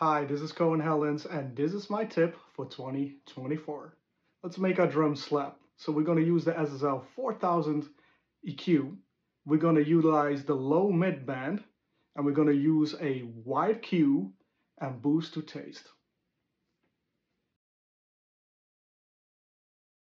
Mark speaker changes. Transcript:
Speaker 1: Hi, this is Koen Heldens, and this is my tip for 2024. Let's make our drum slap. So we're going to use the SSL 4000 EQ. We're going to utilize the low mid band and we're going to use a wide Q and boost to taste.